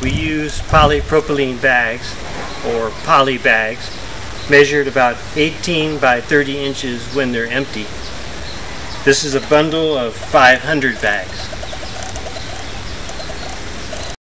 we use polypropylene bags or poly bags measured about 18 by 30 inches when they're empty. This is a bundle of 500 bags.